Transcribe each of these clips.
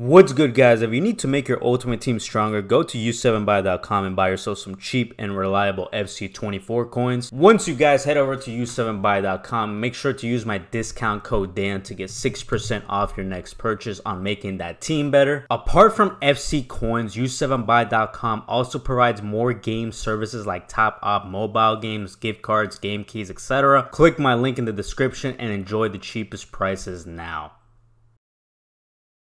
What's good guys, if you need to make your ultimate team stronger, go to u7buy.com and buy yourself some cheap and reliable FC24 coins. Once you guys head over to u7buy.com, make sure to use my discount code DAN to get 6% off your next purchase on making that team better. Apart from FC coins, u7buy.com also provides more game services like top up mobile games, gift cards, game keys, etc. Click my link in the description and enjoy the cheapest prices now.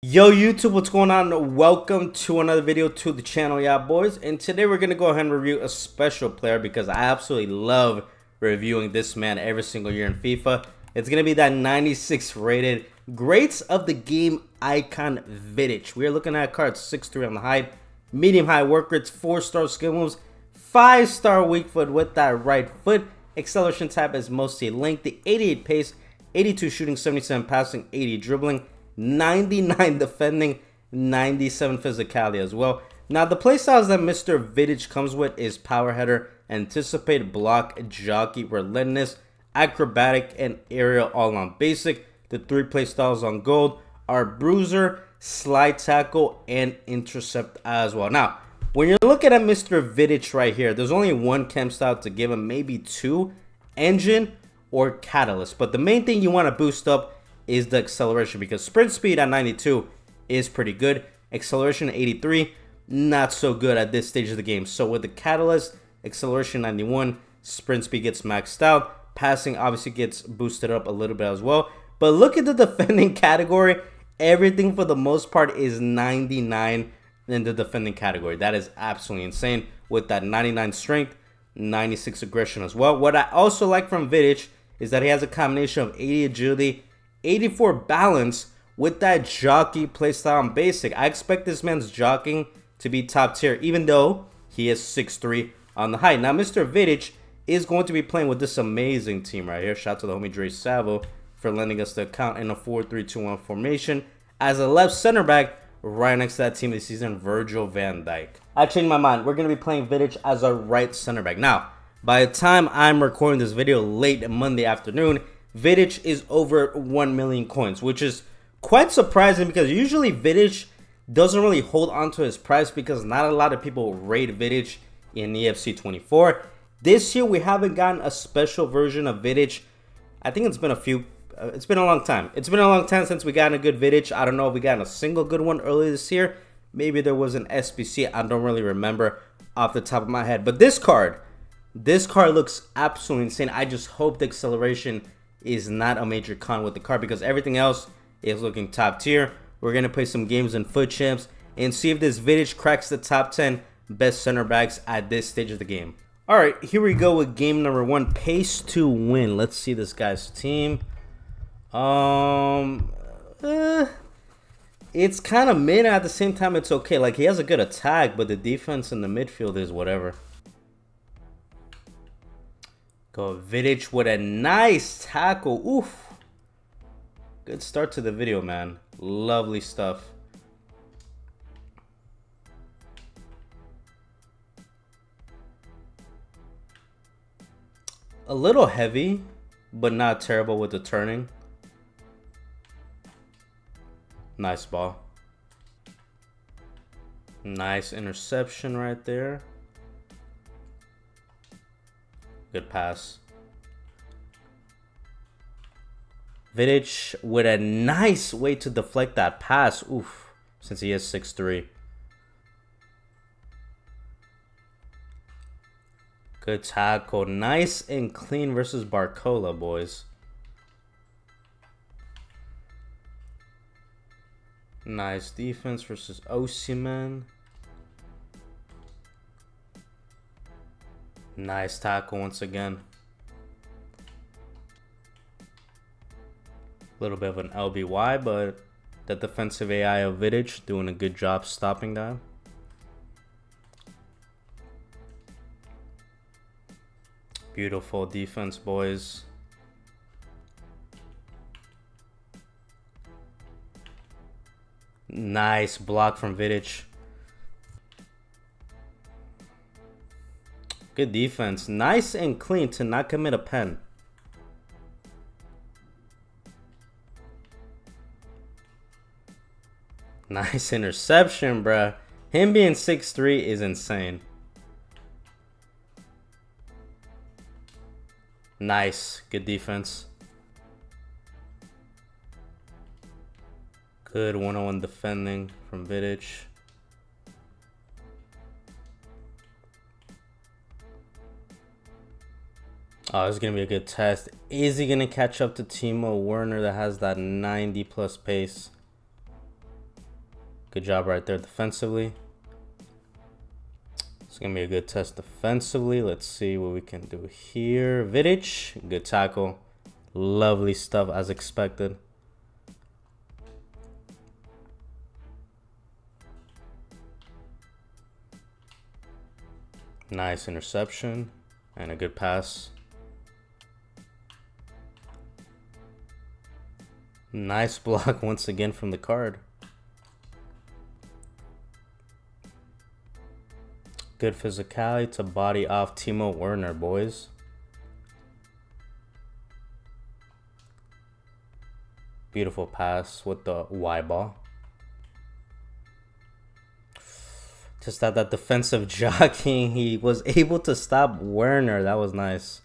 Yo YouTube, what's going on? Welcome to another video to the channel, yeah boys. And today we're going to go ahead and review a special player because I absolutely love reviewing this man every single year in FIFA. It's going to be that 96 rated Greats of the Game icon Vidic. We're looking at cards 6-3 on the height, medium high work rates, 4-star skill moves, 5-star weak foot with that right foot. Acceleration type is mostly lengthy, 88 pace, 82 shooting, 77 passing, 80 dribbling. 99 defending, 97 physicality as well. Now, the playstyles that Mr. Vidic comes with is Power Header, Anticipate, Block, Jockey, Relentless, Acrobatic, and Aerial all on basic. The three playstyles on gold are Bruiser, Slide Tackle, and Intercept as well. Now, when you're looking at Mr. Vidic right here, there's only one chem style to give him, maybe two, Engine or Catalyst. But the main thing you want to boost up is the acceleration because sprint speed at 92 is pretty good. Acceleration 83, not so good at this stage of the game. So with the Catalyst, acceleration 91, sprint speed gets maxed out. Passing obviously gets boosted up a little bit as well. But look at the defending category. Everything for the most part is 99 in the defending category. That is absolutely insane with that 99 strength, 96 aggression as well. What I also like from Vidic is that he has a combination of 80 agility 84 balance with that jockey playstyle on basic. I expect this man's jockeying to be top tier, even though he is 6'3 on the height. Now, Mr. Vidic is going to be playing with this amazing team right here. Shout out to the homie Dre Savo for lending us the account in a 4-3-2-1 formation. As a left center back, right next to that team this season, Virgil van Dijk. I changed my mind. We're going to be playing Vidic as a right center back. Now, by the time I'm recording this video late Monday afternoon, Vidic is over 1 million coins, which is quite surprising because usually Vidic doesn't really hold on to his price because not a lot of people rate Vidic in EFC 24. This year we haven't gotten a special version of Vidic. I think it's been a few uh, it's been a long time. It's been a long time since we got a good Vidic. I don't know if we got a single good one earlier this year. Maybe there was an SBC. I don't really remember off the top of my head. But this card, this card looks absolutely insane. I just hope the acceleration is not a major con with the card because everything else is looking top tier. We're going to play some games in FUT Champs and see if this Vidic cracks the top 10 best center backs at this stage of the game. All right, here we go with game number one, pace to win. Let's see this guy's team. Um, eh, it's kind of mid at the same time. It's okay. Like he has a good attack, but the defense in the midfield is whatever. Go Vidic with a nice tackle. Oof. Good start to the video, man. Lovely stuff. A little heavy, but not terrible with the turning. Nice ball. Nice interception right there. Good pass. Vidic with a nice way to deflect that pass. Oof. Since he is six three. Good tackle. Nice and clean versus Barcola, boys. Nice defense versus Osimhen. Nice tackle once again. A little bit of an LBY, but the defensive AI of Vidic doing a good job stopping that. Beautiful defense, boys. Nice block from Vidic. Good defense. Nice and clean to not commit a pen. Nice interception, bruh. Him being 6'3 is insane. Nice. Good defense. Good one-on-one defending from Vidic. Oh, this is going to be a good test. Is he going to catch up to Timo Werner that has that 90 plus pace? Good job right there defensively. It's going to be a good test defensively. Let's see what we can do here. Vidic, good tackle. Lovely stuff as expected. Nice interception and a good pass. Nice block once again from the card. Good physicality to body off Timo Werner, boys. Beautiful pass with the Y ball. Just that that defensive jockeying, he was able to stop Werner. That was nice.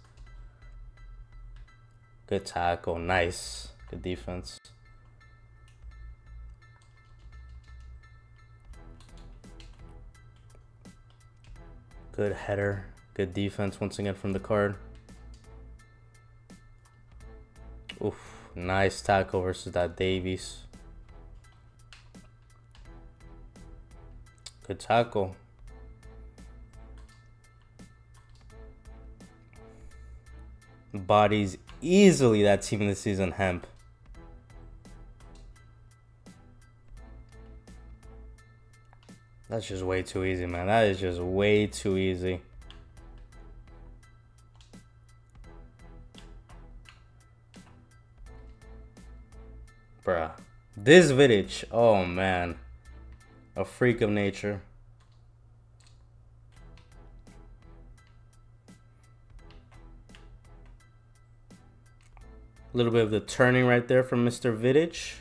Good tackle, nice. Good defense. Good header. Good defense once again from the card. Oof, nice tackle versus that Davies. Good tackle. Bodies easily that team this season, Hemp. That's just way too easy, man. That is just way too easy. Bruh. This Vidic, oh man. A freak of nature. A little bit of the turning right there from Mr. Vidic.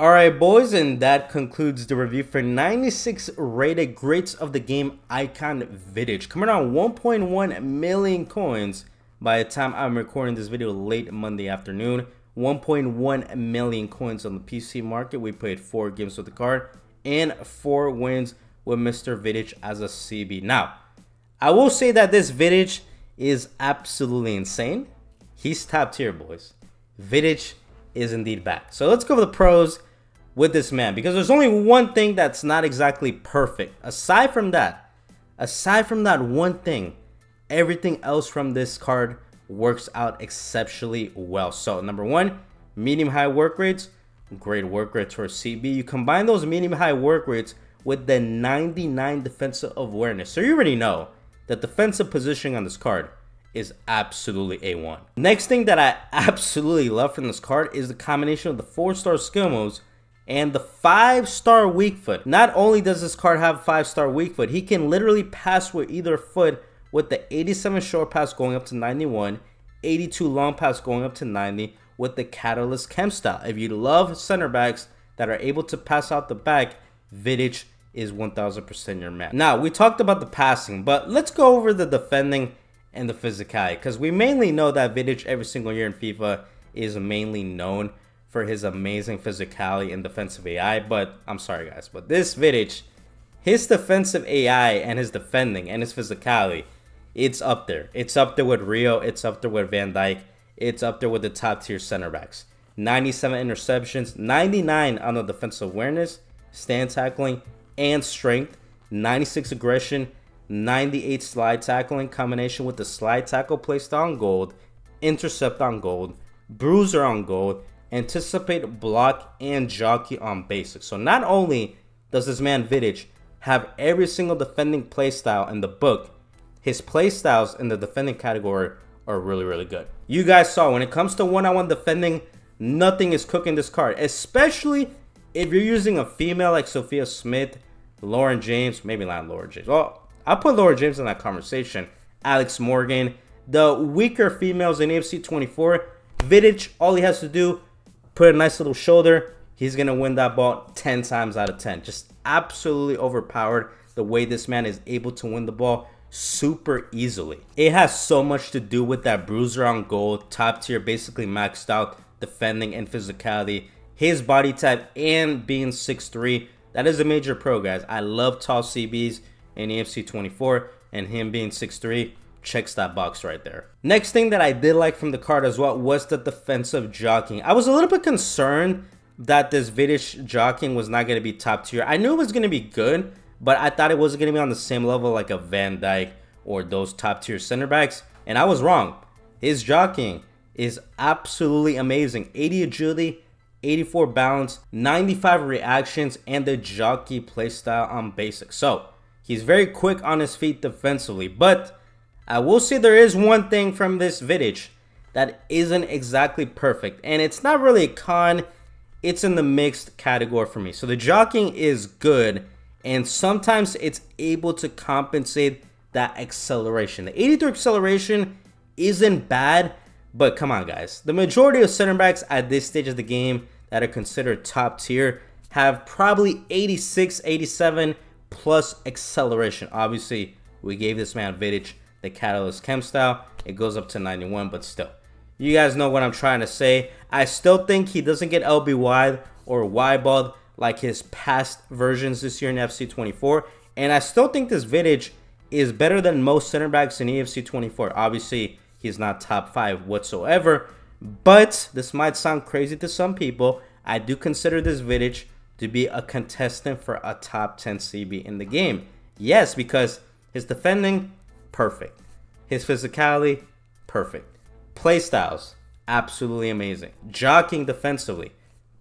Alright boys, and that concludes the review for 96 rated greats of the game icon Vidic. Coming around 1.1 million coins by the time I'm recording this video late Monday afternoon. 1.1 million coins on the PC market. We played 4 games with the card and 4 wins with Mr. Vidic as a CB. Now, I will say that this Vidic is absolutely insane. He's top tier, boys. Vidic is indeed back. So let's go over the pros with this man because there's only one thing that's not exactly perfect. Aside from that, aside from that one thing, everything else from this card works out exceptionally well. So number one, medium high work rates, great work rates for CB. You combine those medium high work rates with the 99 defensive awareness. So you already know that defensive positioning on this card is absolutely A1. Next thing that I absolutely love from this card is the combination of the 4-star skill moves and the five star weak foot. Not only does this card have five star weak foot, he can literally pass with either foot with the 87 short pass going up to 91, 82 long pass going up to 90 with the Catalyst Chem style. If you love center backs that are able to pass out the back, Vidic is 1000% your man. Now, we talked about the passing, but let's go over the defending and the physicality because we mainly know that Vidic every single year in FIFA is mainly known for his amazing physicality and defensive AI. But I'm sorry, guys, but this Vidic, his defensive AI and his defending and his physicality, it's up there. It's up there with Rio. It's up there with Van Dijk. It's up there with the top tier center backs. 97 interceptions, 99 on the defensive awareness, stand tackling, and strength. 96 aggression, 98 slide tackling, combination with the slide tackle placed on gold, intercept on gold, bruiser on gold, anticipate, block, and jockey on basics. So not only does this man Vidic have every single defending playstyle in the book, his playstyles in the defending category are really, really good. You guys saw when it comes to one-on-one -on -one defending, nothing is cooking this card, especially if you're using a female like Sophia Smith, Lauren James, maybe not Lauren James. Well, I'll put Lauren James in that conversation. Alex Morgan, the weaker females in AFC 24 Vidic, all he has to do, put a nice little shoulder, he's going to win that ball 10 times out of 10. Just absolutely overpowered the way this man is able to win the ball super easily. It has so much to do with that bruiser on goal, top tier, basically maxed out defending and physicality, his body type, and being 6'3. That is a major pro, guys. I love tall CBs in EFC 24, and him being 6'3 checks that box right there. Next thing that I did like from the card as well was the defensive jockeying. I was a little bit concerned that this Vidic jockeying was not going to be top tier. I knew it was going to be good, but I thought it wasn't going to be on the same level like a Van Dijk or those top tier center backs, and I was wrong. His jockeying is absolutely amazing. 80 agility, 84 balance, 95 reactions, and the jockey playstyle on basic. So, he's very quick on his feet defensively, but I will say there is one thing from this Vidic that isn't exactly perfect, and it's not really a con, it's in the mixed category for me. So the jockeying is good, and sometimes it's able to compensate that acceleration. The 83 acceleration isn't bad, but come on, guys. The majority of center backs at this stage of the game that are considered top tier have probably 86, 87 plus acceleration. Obviously, we gave this man Vidic the Catalyst Chem style. It goes up to 91, but still. You guys know what I'm trying to say. I still think he doesn't get LB wide or wide balled like his past versions this year in FC 24. And I still think this Vidic is better than most center backs in EFC 24. Obviously, he's not top five whatsoever. But this might sound crazy to some people. I do consider this Vidic to be a contestant for a top 10 CB in the game. Yes, because his defending, perfect. His physicality, perfect. Play styles, absolutely amazing. Jockeying defensively,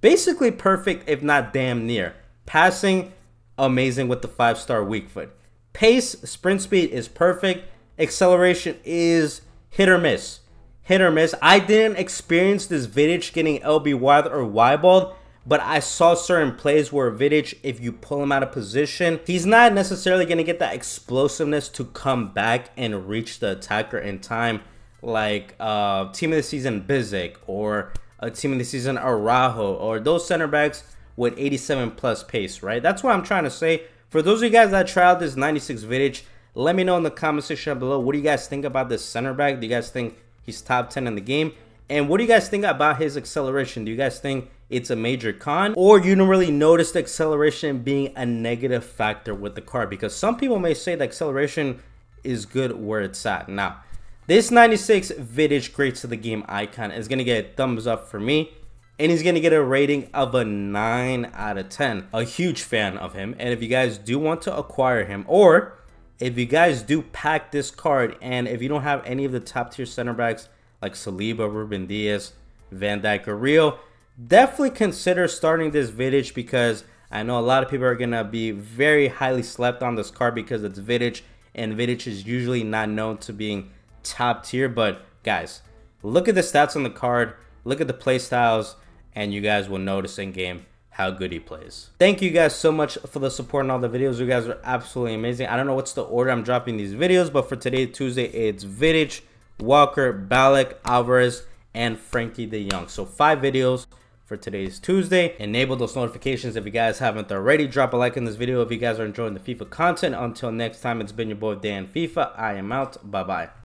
basically perfect, if not damn near. Passing, amazing with the five star weak foot. Pace, sprint speed is perfect. Acceleration is hit or miss. Hit or miss. I didn't experience this Vidic getting LB wide or wide balled, but I saw certain plays where Vidic, if you pull him out of position, he's not necessarily going to get that explosiveness to come back and reach the attacker in time like uh, team of the season Bizic or a team of the season Araujo or those center backs with 87 plus pace, right? That's what I'm trying to say. For those of you guys that tried this 96 Vidic, let me know in the comment section below. What do you guys think about this center back? Do you guys think he's top 10 in the game? And what do you guys think about his acceleration? Do you guys think it's a major con? Or you don't really notice the acceleration being a negative factor with the car? Because some people may say the acceleration is good where it's at. Now, this 96 vintage Great of the Game icon is going to get a thumbs up for me and he's going to get a rating of a 9 out of 10. A huge fan of him. And if you guys do want to acquire him, or if you guys do pack this card, and if you don't have any of the top tier center backs like Saliba, Ruben Dias, Van Dijk, or Rio, definitely consider starting this Vidic because I know a lot of people are going to be very highly slept on this card because it's Vidic, and Vidic is usually not known to being top tier. But guys, look at the stats on the card, look at the play styles and you guys will notice in game how good he plays. Thank you guys so much for the support on all the videos. You guys are absolutely amazing. I don't know what's the order I'm dropping these videos, but for today, Tuesday, it's Vidic, Walker, Ballack, Alvarez, and Frenkie de Jong. So five videos for today's Tuesday. Enable those notifications if you guys haven't already. Drop a like in this video if you guys are enjoying the FIFA content. Until next time, it's been your boy Dan FIFA. I am out. Bye-bye.